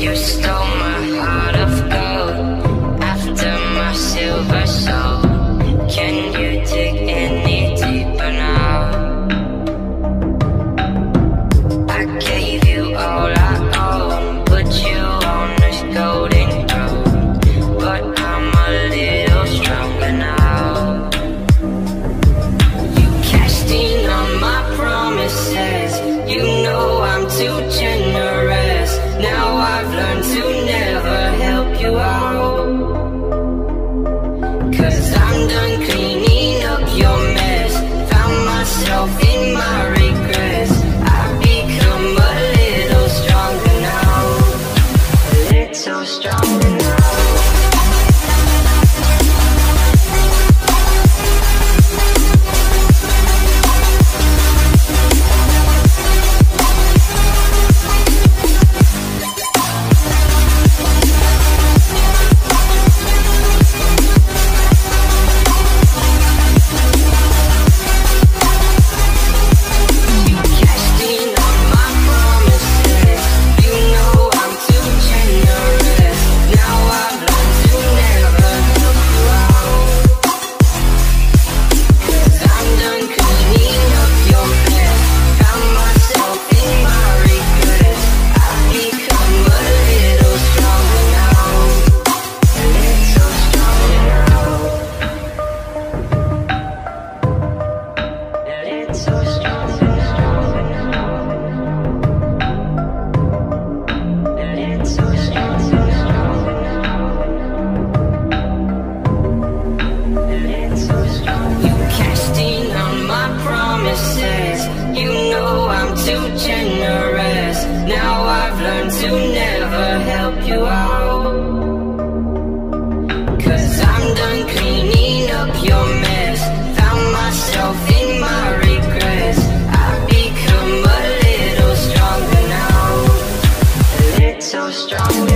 You stole my heart of gold after my silver soul. Can you dig any deeper now? I gave you all I own, put you on this golden road. But I'm a little stronger now. You're casting on my promises. You know I'm too generous. You're casting on my promises. You know I'm too generous. Now I've learned to never help you out. Cause I'm done cleaning up your mess. Found myself in my regrets. I've become a little stronger now. A little stronger.